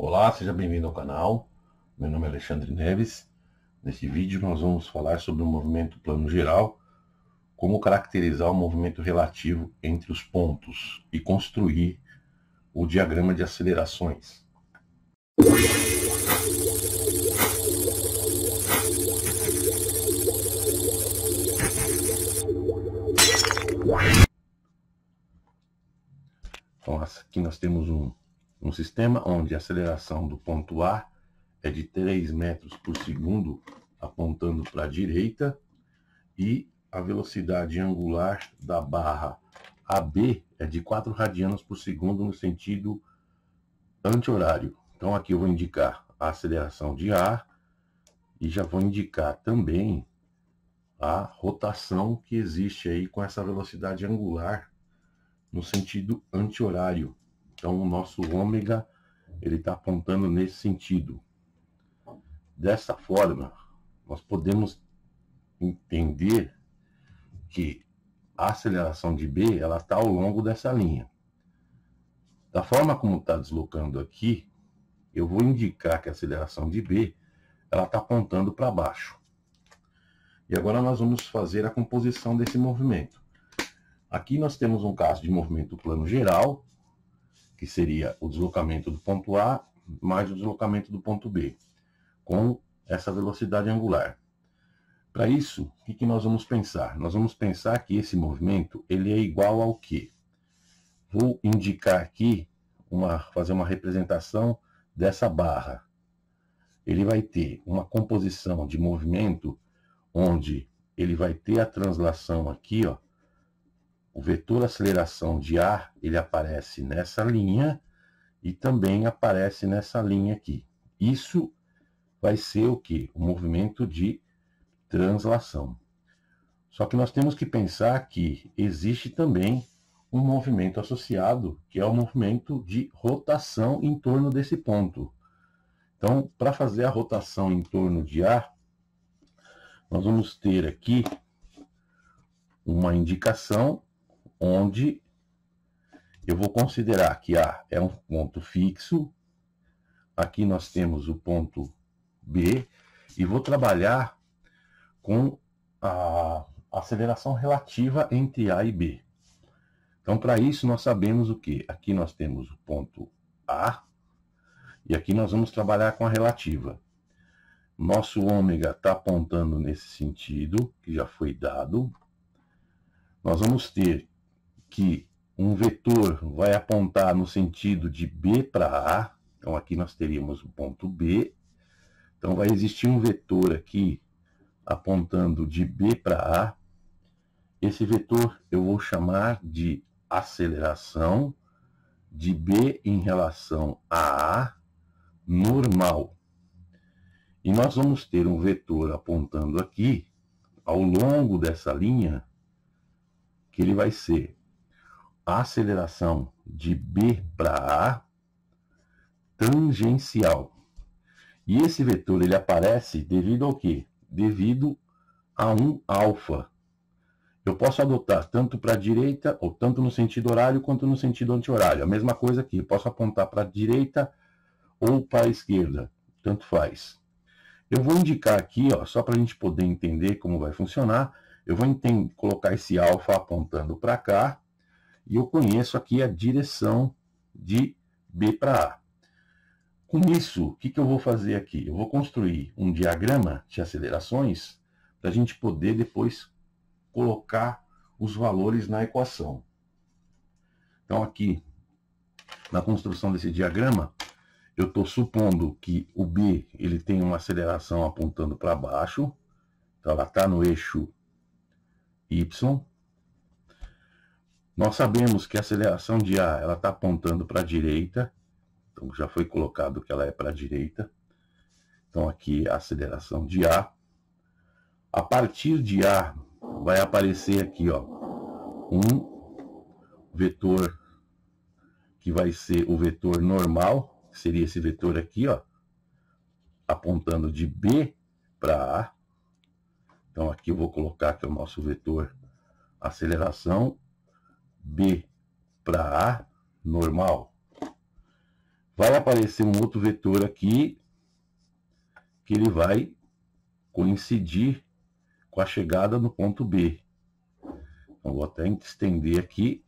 Olá, seja bem-vindo ao canal. Meu nome é Alexandre Neves. Neste vídeo nós vamos falar sobre o movimento plano geral, como caracterizar o movimento relativo entre os pontos e construir o diagrama de acelerações. Então aqui nós temos um um sistema onde a aceleração do ponto A é de 3 metros por segundo apontando para a direita e a velocidade angular da barra AB é de 4 radianos por segundo no sentido anti-horário. Então aqui eu vou indicar a aceleração de A e já vou indicar também a rotação que existe aí com essa velocidade angular no sentido anti-horário. Então, o nosso ômega, ele está apontando nesse sentido. Dessa forma, nós podemos entender que a aceleração de B, ela está ao longo dessa linha. Da forma como está deslocando aqui, eu vou indicar que a aceleração de B, ela está apontando para baixo. E agora nós vamos fazer a composição desse movimento. Aqui nós temos um caso de movimento plano geral, que seria o deslocamento do ponto A mais o deslocamento do ponto B, com essa velocidade angular. Para isso, o que, nós vamos pensar? Nós vamos pensar que esse movimento ele é igual ao quê? Vou indicar aqui, uma, fazer uma representação dessa barra. Ele vai ter uma composição de movimento onde ele vai ter a translação aqui, ó, o vetor aceleração de A, ele aparece nessa linha e também aparece nessa linha aqui. Isso vai ser o que? O movimento de translação. Só que nós temos que pensar que existe também um movimento associado, que é o movimento de rotação em torno desse ponto. Então, para fazer a rotação em torno de A, nós vamos ter aqui uma indicação onde eu vou considerar que A é um ponto fixo, aqui nós temos o ponto B, e vou trabalhar com a aceleração relativa entre A e B. Então, para isso, nós sabemos o que? Aqui nós temos o ponto A, e aqui nós vamos trabalhar com a relativa. Nosso ômega está apontando nesse sentido, que já foi dado. Nós vamos ter que um vetor vai apontar no sentido de B para A, então aqui nós teríamos o ponto B, então vai existir um vetor aqui apontando de B para A, esse vetor eu vou chamar de aceleração de B em relação a A normal. E nós vamos ter um vetor apontando aqui, ao longo dessa linha, que ele vai ser aceleração de B para A tangencial. E esse vetor ele aparece devido ao quê? Devido a um alfa. Eu posso adotar tanto para a direita, ou tanto no sentido horário, quanto no sentido anti-horário. A mesma coisa aqui, eu posso apontar para a direita ou para a esquerda, tanto faz. Eu vou indicar aqui, ó, só para a gente poder entender como vai funcionar, eu vou colocar esse alfa apontando para cá, e eu conheço aqui a direção de B para A. Com isso, o que, que eu vou fazer aqui? Eu vou construir um diagrama de acelerações para a gente poder depois colocar os valores na equação. Então, aqui, na construção desse diagrama, eu estou supondo que o B ele tem uma aceleração apontando para baixo, então ela está no eixo Y, nós sabemos que a aceleração de A ela está apontando para a direita, então já foi colocado que ela é para a direita. Então aqui a aceleração de A. A partir de A vai aparecer aqui, ó, um vetor que vai ser o vetor normal, que seria esse vetor aqui, ó, apontando de B para A. Então aqui eu vou colocar que é o nosso vetor aceleração B para A, normal. vai aparecer um outro vetor aqui que ele vai coincidir com a chegada no ponto B. Então, vou até estender aqui.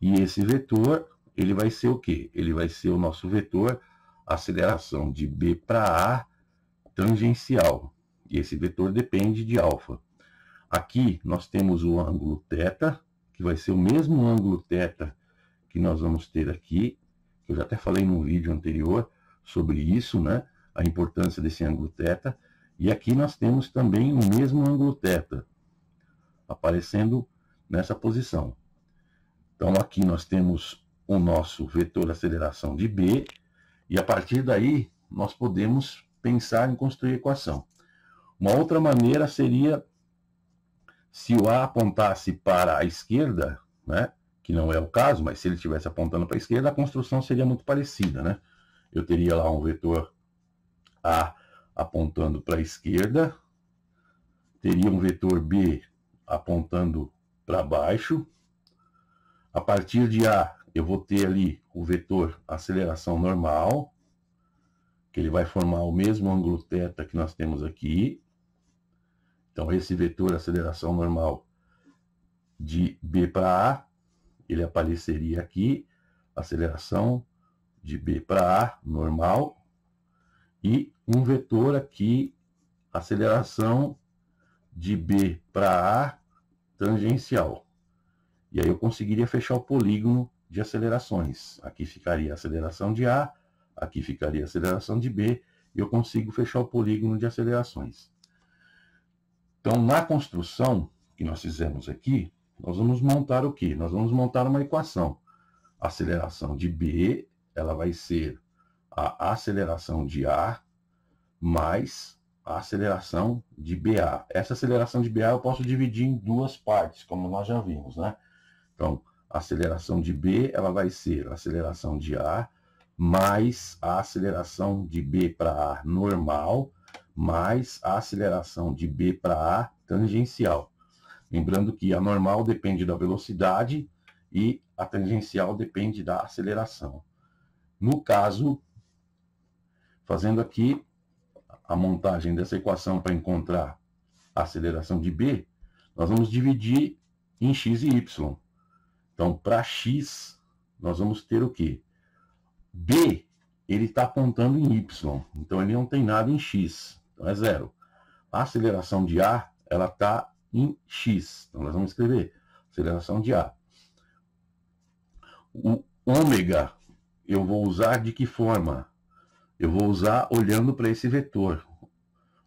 E esse vetor, ele vai ser o quê? Ele vai ser o nosso vetor aceleração de B para A tangencial. E esse vetor depende de alfa. Aqui nós temos o ângulo θ, que vai ser o mesmo ângulo θ que nós vamos ter aqui, que eu já até falei num vídeo anterior sobre isso, né? A importância desse ângulo θ. E aqui nós temos também o mesmo ângulo θ, aparecendo nessa posição. Então aqui nós temos o nosso vetor aceleração de B, e a partir daí nós podemos pensar em construir equação. Uma outra maneira seria se o A apontasse para a esquerda, né, que não é o caso, mas se ele estivesse apontando para a esquerda, a construção seria muito parecida. Né? Eu teria lá um vetor A apontando para a esquerda, teria um vetor B apontando para baixo. A partir de A, eu vou ter ali o vetor aceleração normal, que ele vai formar o mesmo ângulo θ que nós temos aqui. Então, esse vetor aceleração normal de B para A, ele apareceria aqui, aceleração de B para A, normal, e um vetor aqui, aceleração de B para A, tangencial. E aí eu conseguiria fechar o polígono de acelerações. Aqui ficaria a aceleração de A, aqui ficaria a aceleração de B, e eu consigo fechar o polígono de acelerações. Então, na construção que nós fizemos aqui, nós vamos montar o quê? Nós vamos montar uma equação. A aceleração de B, ela vai ser a aceleração de A mais a aceleração de BA. Essa aceleração de BA eu posso dividir em duas partes, como nós já vimos, né? Então, a aceleração de B, ela vai ser a aceleração de A mais a aceleração de B para A normal mais a aceleração de B para A tangencial. Lembrando que a normal depende da velocidade e a tangencial depende da aceleração. No caso, fazendo aqui a montagem dessa equação para encontrar a aceleração de B, nós vamos dividir em x e y. Então, para x, nós vamos ter o quê? B, ele está apontando em y, então ele não tem nada em x. Então é zero. A aceleração de A, ela está em x. Então nós vamos escrever aceleração de A. O ômega eu vou usar de que forma? Eu vou usar olhando para esse vetor.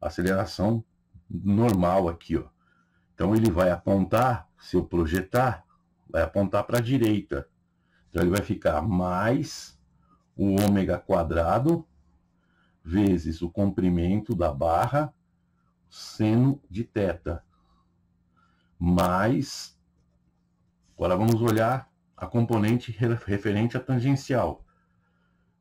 Aceleração normal aqui, ó. Então ele vai apontar, se eu projetar, vai apontar para a direita. Então ele vai ficar mais o ômega quadrado vezes o comprimento da barra seno de θ. Mais, agora vamos olhar a componente referente à tangencial.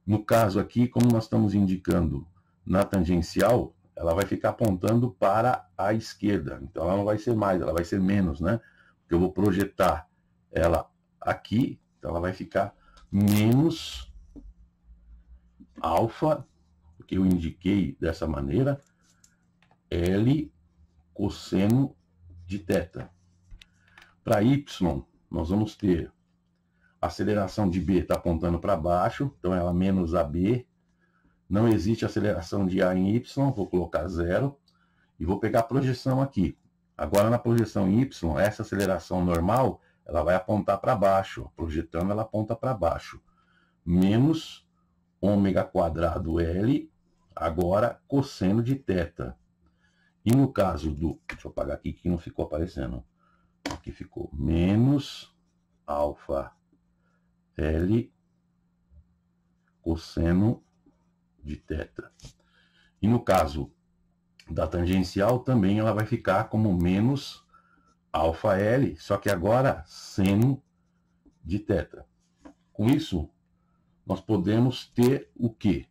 No caso aqui, como nós estamos indicando na tangencial, ela vai ficar apontando para a esquerda. Então ela não vai ser mais, ela vai ser menos, né? Porque eu vou projetar ela aqui, então ela vai ficar menos alfa que eu indiquei dessa maneira, L cosseno de θ. Para y, nós vamos ter a aceleração de B está apontando para baixo, então ela menos AB. Não existe aceleração de A em Y, vou colocar zero. E vou pegar a projeção aqui. Agora na projeção Y, essa aceleração normal, ela vai apontar para baixo. Projetando, ela aponta para baixo. Menos ômega quadrado L Agora, cosseno de θ. E no caso do... Deixa eu apagar aqui que não ficou aparecendo. Aqui ficou menos alfa L cosseno de θ. E no caso da tangencial, também ela vai ficar como menos alfa L, só que agora seno de θ. Com isso, nós podemos ter o quê?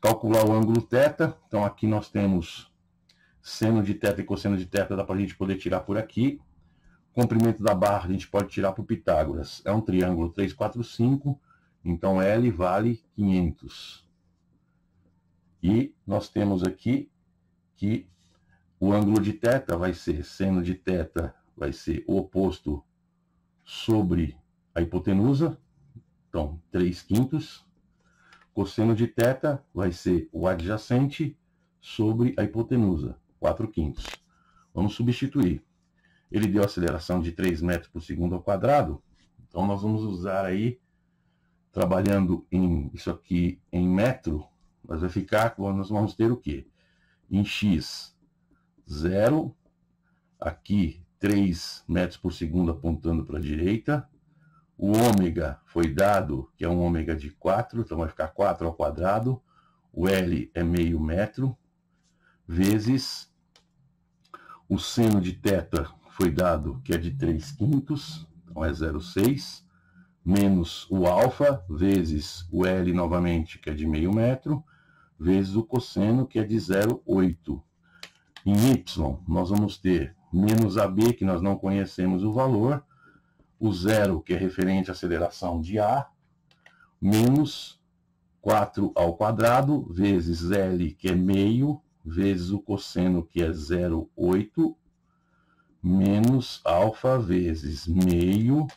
calcular o ângulo θ. Então aqui nós temos seno de θ e cosseno de θ, dá para a gente poder tirar por aqui. Comprimento da barra a gente pode tirar por Pitágoras. É um triângulo 3, 4, 5. Então L vale 500. E nós temos aqui que o ângulo de θ vai ser, seno de θ vai ser o oposto sobre a hipotenusa, então 3 quintos. Cosseno de θ vai ser o adjacente sobre a hipotenusa, 4 quintos. Vamos substituir. Ele deu aceleração de 3 metros por segundo ao quadrado, então nós vamos usar aí, trabalhando em isso aqui em metro, nós vai ficar, nós vamos ter o quê? Em x, 0, aqui 3 metros por segundo apontando para a direita, o ômega foi dado, que é um ômega de 4, então vai ficar 4 ao quadrado, o L é meio metro, vezes o seno de θ foi dado, que é de 3 quintos, então é 0,6, menos o alfa, vezes o L novamente, que é de meio metro, vezes o cosseno, que é de 0,8. Em Y, nós vamos ter menos AB, que nós não conhecemos o valor, o zero, que é referente à aceleração de A, menos 4 ao quadrado, vezes L, que é meio, vezes o cosseno, que é 0,8, menos alfa vezes meio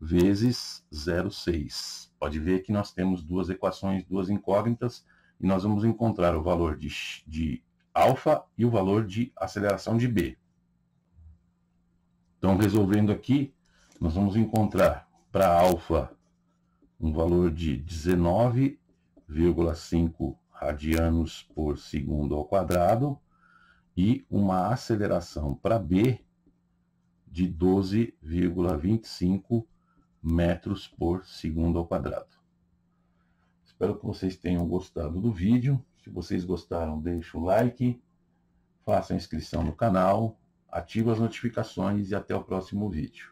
vezes 0,6. Pode ver que nós temos duas equações, duas incógnitas, e nós vamos encontrar o valor de, de alfa e o valor de aceleração de B. Então, resolvendo aqui, nós vamos encontrar para alfa um valor de 19,5 radianos por segundo ao quadrado e uma aceleração para B de 12,25 metros por segundo ao quadrado. Espero que vocês tenham gostado do vídeo. Se vocês gostaram, deixe o like, faça a inscrição no canal, ative as notificações e até o próximo vídeo.